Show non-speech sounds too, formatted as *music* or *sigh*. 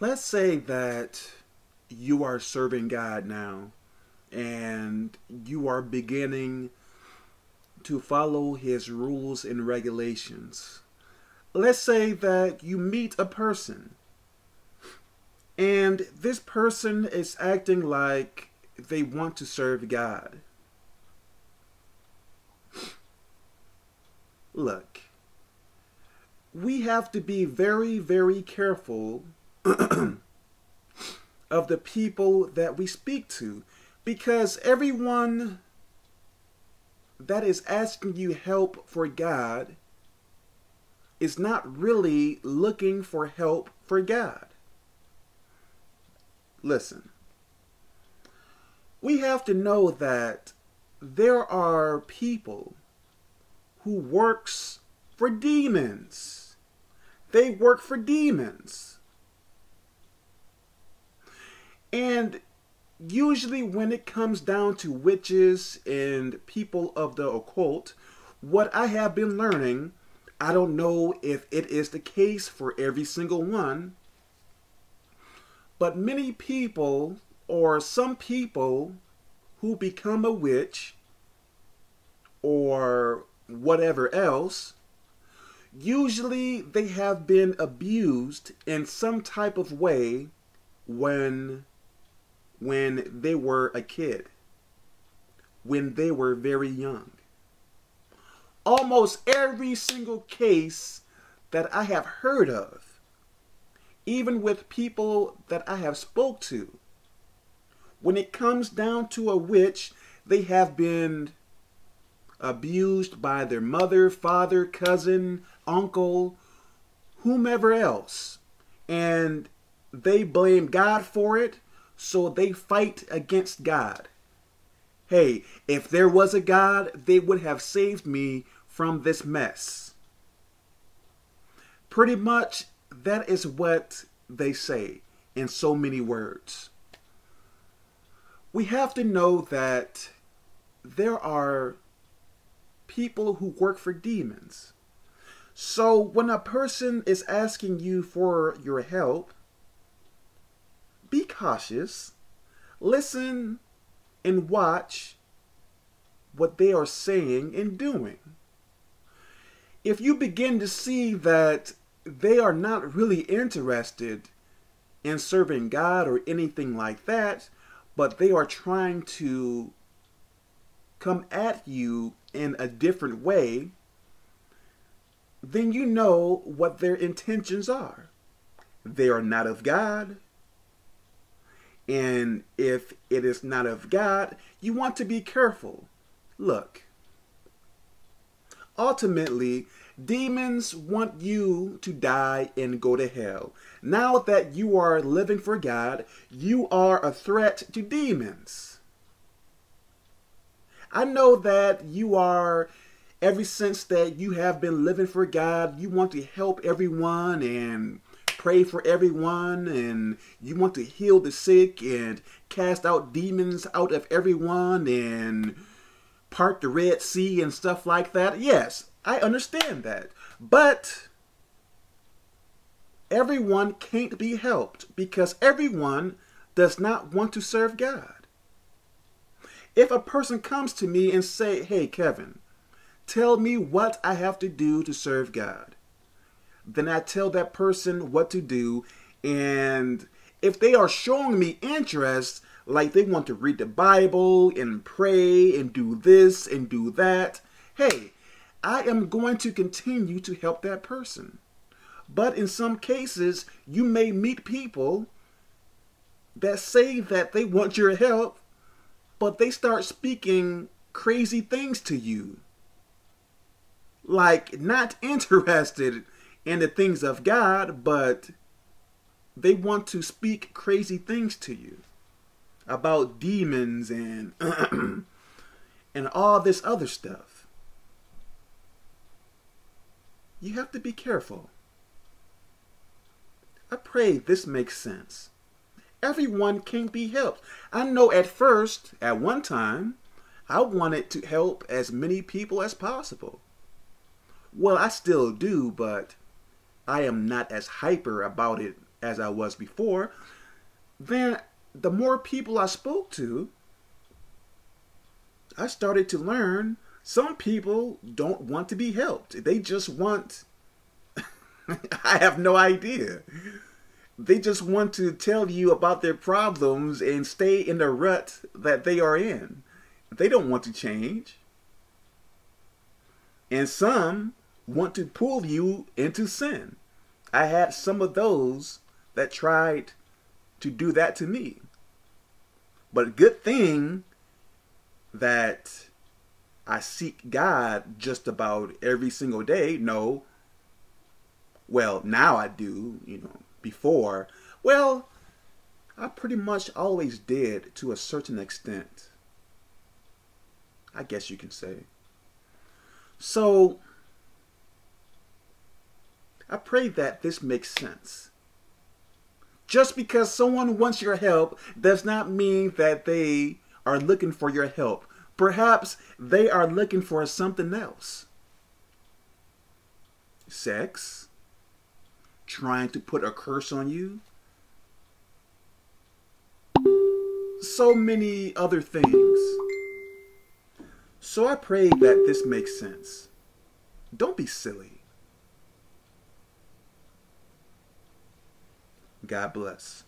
let's say that you are serving God now and you are beginning to follow his rules and regulations. Let's say that you meet a person and this person is acting like they want to serve God. Look, we have to be very, very careful *clears throat* of the people that we speak to because everyone that is asking you help for God is not really looking for help for God. Listen, we have to know that there are people who works for demons. They work for demons. And usually when it comes down to witches and people of the occult, what I have been learning, I don't know if it is the case for every single one, but many people or some people who become a witch or whatever else, usually they have been abused in some type of way when when they were a kid, when they were very young. Almost every single case that I have heard of, even with people that I have spoke to, when it comes down to a witch, they have been abused by their mother, father, cousin, uncle, whomever else. And they blame God for it so they fight against God. Hey, if there was a God, they would have saved me from this mess. Pretty much, that is what they say in so many words. We have to know that there are people who work for demons. So when a person is asking you for your help, be cautious, listen and watch what they are saying and doing. If you begin to see that they are not really interested in serving God or anything like that, but they are trying to come at you in a different way, then you know what their intentions are. They are not of God. And if it is not of God, you want to be careful. Look, ultimately, demons want you to die and go to hell. Now that you are living for God, you are a threat to demons. I know that you are, ever since that you have been living for God, you want to help everyone and pray for everyone and you want to heal the sick and cast out demons out of everyone and part the Red Sea and stuff like that. Yes, I understand that. But everyone can't be helped because everyone does not want to serve God. If a person comes to me and say, "Hey Kevin, tell me what I have to do to serve God." Then I tell that person what to do. And if they are showing me interest, like they want to read the Bible and pray and do this and do that, hey, I am going to continue to help that person. But in some cases, you may meet people that say that they want your help, but they start speaking crazy things to you. Like, not *laughs* interested in the things of God, but they want to speak crazy things to you about demons and *clears throat* and all this other stuff. You have to be careful. I pray this makes sense. Everyone can't be helped. I know at first, at one time, I wanted to help as many people as possible. Well, I still do, but I am not as hyper about it as I was before, then the more people I spoke to, I started to learn some people don't want to be helped. They just want, *laughs* I have no idea. They just want to tell you about their problems and stay in the rut that they are in. They don't want to change. And some want to pull you into sin. I had some of those that tried to do that to me. But a good thing that I seek God just about every single day. No. Well, now I do, you know, before. Well, I pretty much always did to a certain extent. I guess you can say. So, I pray that this makes sense. Just because someone wants your help does not mean that they are looking for your help. Perhaps they are looking for something else. Sex, trying to put a curse on you, so many other things. So I pray that this makes sense. Don't be silly. God bless.